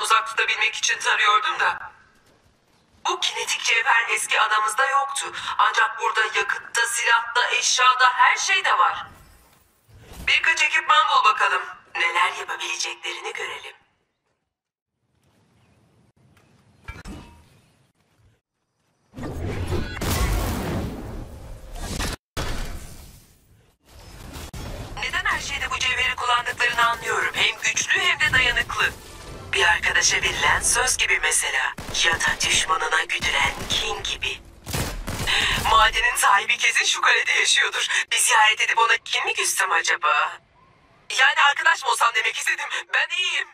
uzak tutabilmek için tarıyordum da. Bu kinetik cevher eski adamızda yoktu. Ancak burada yakıtta, silahta, eşyada her şeyde var. Birkaç ekipman bul bakalım. Neler yapabileceklerini görelim. Neden her şeyde bu cevheri kullandıklarını anlıyorum. Bir arkadaşa verilen söz gibi mesela. Ya da düşmanına güdülen kin gibi. Madenin sahibi kesin şu kalede yaşıyordur. Bir ziyaret edip ona kin mi küssem acaba? Yani arkadaş mı olsam demek istedim. Ben iyiyim.